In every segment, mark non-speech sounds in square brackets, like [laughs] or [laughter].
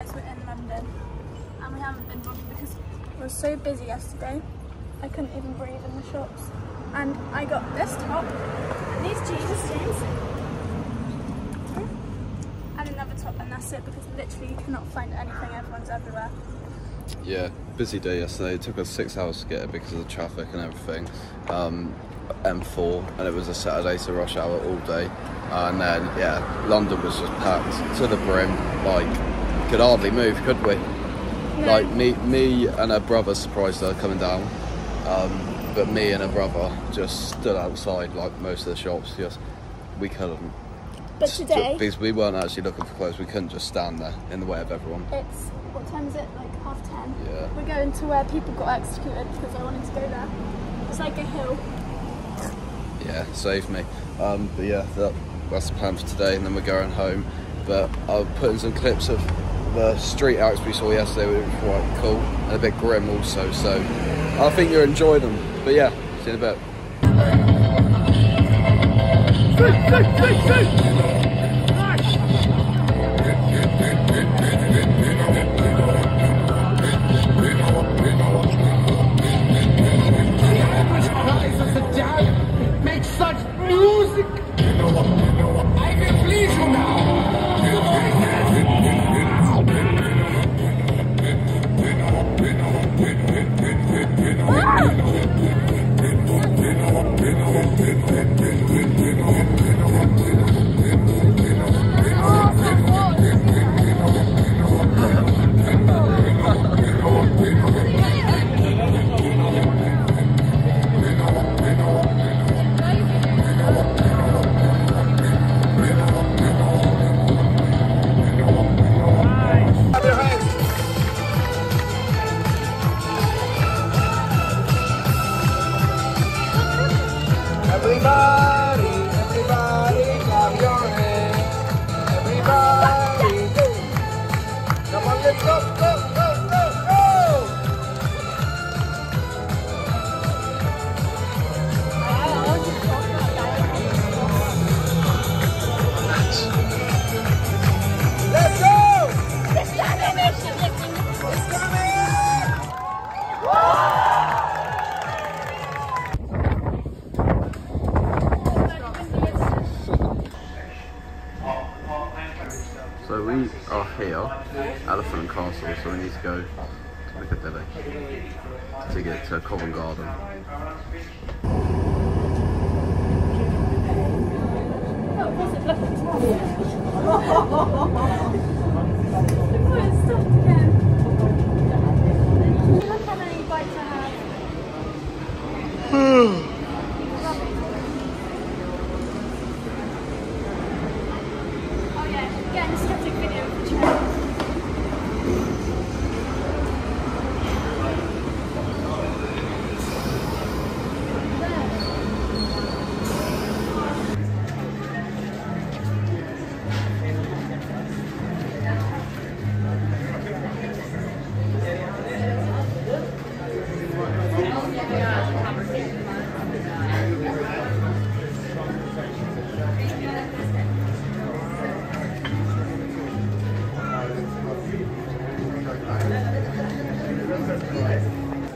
We're in London and we haven't been vlogging because it was so busy yesterday. I couldn't even breathe in the shops. And I got this top and these jeans, James. And another top and that's it because literally you cannot find anything, everyone's everywhere. Yeah, busy day yesterday. It took us six hours to get here because of the traffic and everything. Um, M4, and it was a Saturday, so rush hour all day. and then, yeah, London was just packed to the brim. Like, could hardly move, could we? No. Like, me, me and her brother surprised her coming down. Um, but me and her brother just stood outside, like most of the shops. Just, we couldn't. But today, Because we weren't actually looking for clothes, we couldn't just stand there in the way of everyone. it's, what time is it? Like half ten? Yeah. We're going to where people got executed because I wanted to go there. It's like a hill. yeah, save me. Um, but yeah, that, that's the plan for today, and then we're going home. But I'll put in some clips of the street acts we saw yesterday, were quite cool and a bit grim also. So I think you'll enjoy them. But yeah, see you in a bit. Here, Elephant and Castle, so we need to go to Piccadilly to get to Covent Garden. Oh, it's stopped again.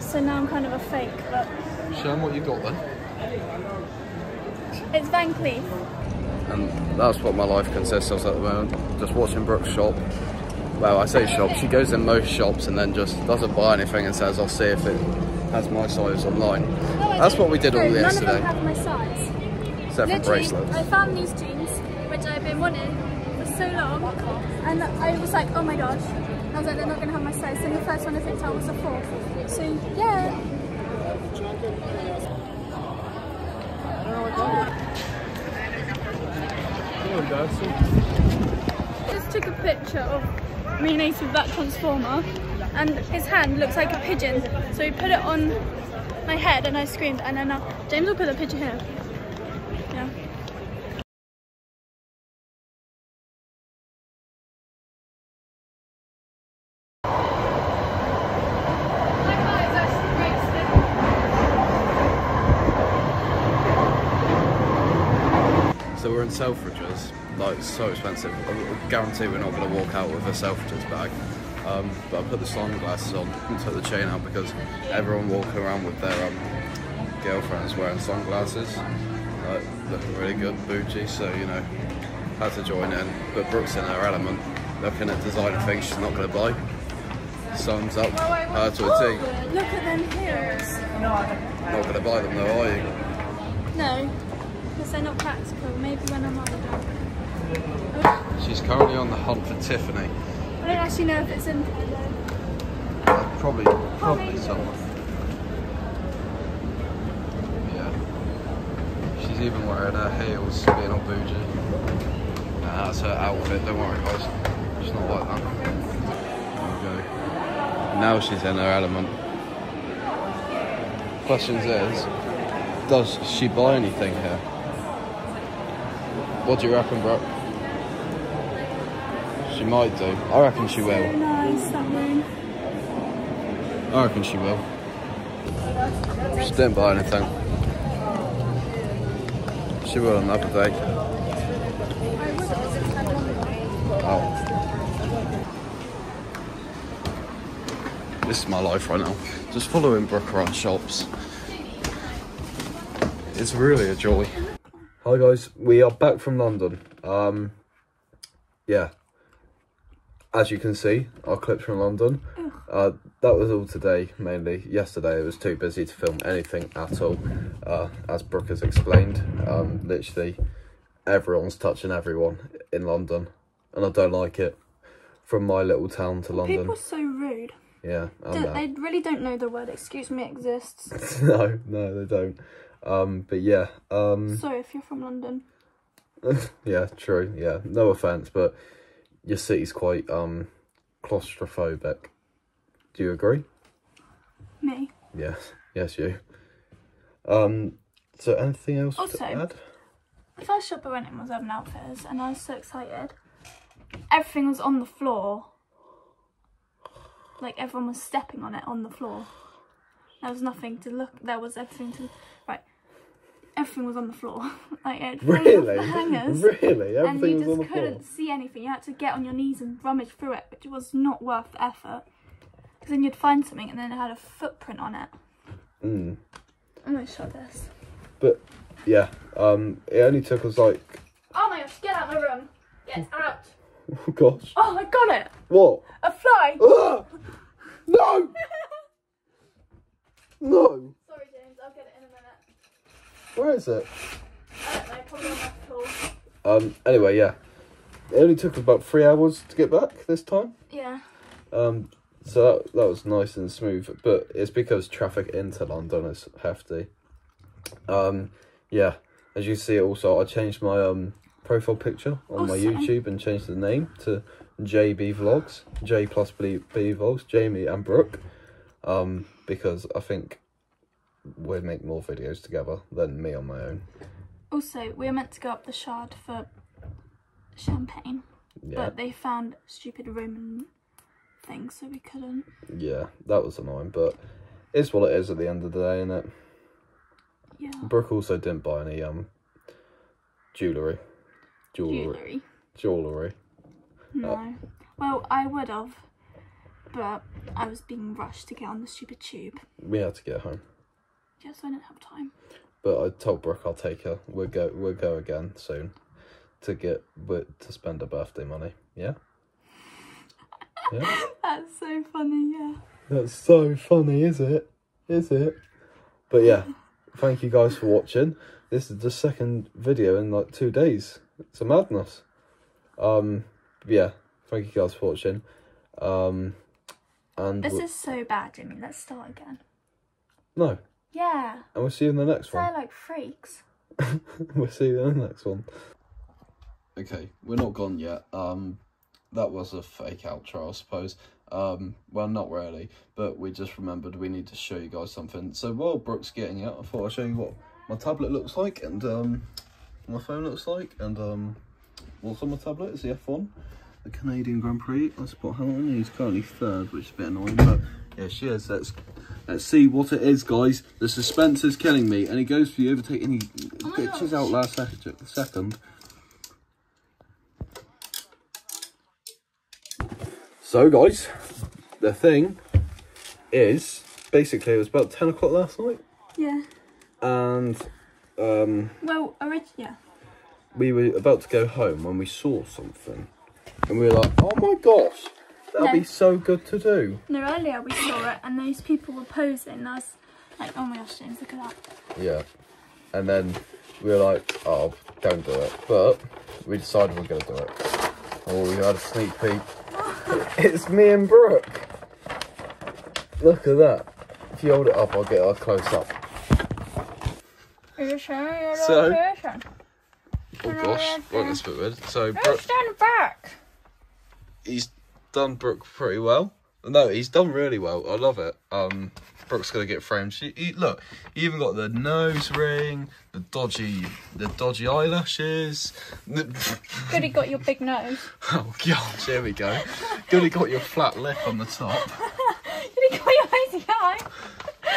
So now I'm kind of a fake, but Show them what you got then. it's Van Cleef. And that's what my life consists of at the moment. Just watching Brooke shop. Well, I say shop, she goes in most shops and then just doesn't buy anything and says, I'll see if it has my size online. No, That's what we did all No, None yesterday. of them have my size. Except for Literally, bracelets. I found these jeans, which I've been wanting for so long, and I was like, oh my gosh. I was like, they're not going to have my size. And the first one I picked out was a four. So, yeah. Just took a picture of me and Ace with that transformer, and his hand looks like a pigeon. So he put it on my head, and I screamed. And then uh, James will put the picture here. Yeah. So we're in Selfridges like it's so expensive. I guarantee we're not going to walk out with a Selfridges bag. Um, but I put the sunglasses on [laughs] and took the chain out because everyone walking around with their um, girlfriends wearing sunglasses, like looking really good, bougie. So you know, had to join in. But Brooke's in her element, looking at designer things she's not going to buy. Sums up her to a T. Look at them heels. Not going to buy them though, are you? No, because they're not practical. Maybe when I'm older. She's currently on the hunt for Tiffany. I don't actually know if it's in. Uh, probably, probably somewhere. Yeah. She's even wearing her heels, being all bougie. Nah, that's her outfit. Don't worry, guys. She's not like that. There we go. Now she's in her element. Questions is, does she buy anything here? What do you reckon, bro? She might do. I reckon she So will. nice, that room. I reckon she will. She didn't buy anything. She will another day. Oh. This is my life right now. Just following Brooke around shops. It's really a joy. Hi guys, we are back from London. Um, yeah. As you can see, our clips from London. Uh, that was all today, mainly. Yesterday, it was too busy to film anything at all. Uh, as Brooke has explained, um, literally everyone's touching everyone in London, and I don't like it. From my little town to London, People so. Yeah, I they really don't know the word excuse me exists. [laughs] no, no, they don't. Um, but yeah, um, so if you're from London, [laughs] yeah, true. Yeah, no offense, but your city's quite um claustrophobic. Do you agree? me. Yes, yes, you. Um, so anything else Also- to add? The first shop I went in was Urban Outfitters and I was so excited. Everything was on the floor. Like everyone was stepping on it on the floor. There was nothing to look, there was everything to, right. Everything was on the floor. [laughs] like it had off Really, the [laughs] hangers. really, and everything you was just on the floor. couldn't see anything. You had to get on your knees and rummage through it, which was not worth the effort. Because then you'd find something and then it had a footprint on it. Mm. I'm gonna show this. But yeah, um, it only took us like, Oh my gosh, get out of my room. Get out. [laughs] oh gosh, Oh, I got it. what? A fly. No, [laughs] no. Sorry, James. I'll get it in a minute. Where is it? I don't know. Probably on my floor. Um. Anyway, yeah, it only took about three hours to get back this time. Yeah. Um, so that, that was nice and smooth, but it's because traffic into London is hefty. Um, yeah, as you see, also I changed my um profile picture on my Awesome. YouTube and changed the name to JB Vlogs, J plus B, B Vlogs, Jamie and Brooke, um, because I think we'd make more videos together than me on my own. Also, we were meant to go up the Shard for champagne, Yeah, but they found stupid Roman things, so we couldn't. yeah, that was annoying, but it's what it is at the end of the day, isn't it? Yeah. Brooke also didn't buy any um jewellery. Jewellery. Jewellery. No. Well, I would have, but I was being rushed to get on the stupid tube. We had to get home. Yes, I didn't have time. But I told Brooke I'll take her. We'll go we'll go again soon to get to spend her birthday money. Yeah? [laughs] Yeah? That's so funny, yeah. That's so funny, is it? Is it? But yeah, thank you guys for watching. This is the second video in like two days. It's a madness. Um yeah, thank you guys for watching. Um and This is so bad, Jimmy. Let's start again. no. Yeah. And we'll see you in the next one. They're like freaks. [laughs] we'll see you in the next one. Okay, we're not gone yet. Um, that was a fake outro, I suppose. Um, well, not really, but we just remembered we need to show you guys something. So while Brooke's getting it, I thought I'd show you what my tablet looks like and um, my phone looks like. And um, What's on my tablet is the F1, the Canadian Grand Prix. Let's put Hamilton, he's currently third, which is a bit annoying, but yeah, she is. Let's, let's see what it is, guys. The suspense is killing me, and he goes for the overtake, and he oh out last sec second. So, guys, the thing is, basically, it was about 10 o'clock last night. Yeah. And, um... Well, originally, yeah we were about to go home when we saw something, and we were like, oh my gosh, that'd No. be so good to do. No, earlier we saw it and those people were posing. I was like, oh my gosh, James, look at that. Yeah. And then we were like, oh, don't do it. But we decided we're going to do it. Oh, we had a sneak peek. [laughs] it's me and Brooke. Look at that. If you hold it up, I'll get a close up. Are you showing your So-? Oh gosh, well, that's a bit weird. So No, Brooke, stand back. he's done Brooke pretty well. No, he's done really well. I love it. Um, Brooke's gonna get framed. She, he, look, he even got the nose ring, the dodgy, the dodgy eyelashes. The, Good, he got your big nose. [laughs] Oh gosh, here we go. Good, you got your flat lip on the top. [laughs] Did he got your lazy eye?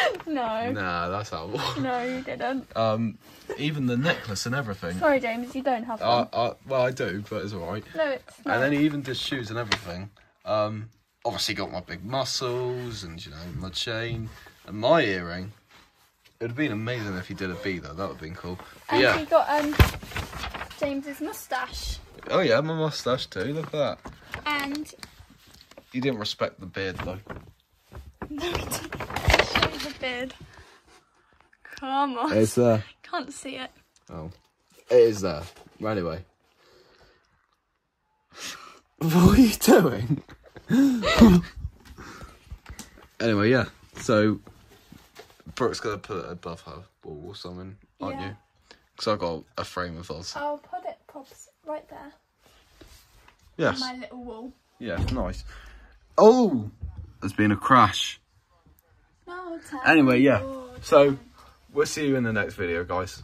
[laughs] no. Nah, that's how. No, you didn't. Um, even the necklace and everything. Sorry, James, you don't have I, one. I, well, I do, but it's alright. no, it's not. And then he even did shoes and everything. Um, obviously got my big muscles and you know my chain and my earring. It would have been amazing if he did a B though. That would have been cool. But and yeah. he got um James's moustache. Oh yeah, my mustache too. Look at that. And He didn't respect the beard though. [laughs] no, he didn't. Beard. Come on. It's there. [laughs] Can't see it. Oh, it is there. Well, Anyway, [laughs] what are you doing? [laughs] anyway, yeah. So Brooke's gonna put it above her wall or something, aren't Yeah. you? Because I've got a frame of us. I'll put it pops right there. Yes. My little wall. Yeah, nice. Oh, there's been a crash. Anyway, yeah. So we'll see you in the next video, guys.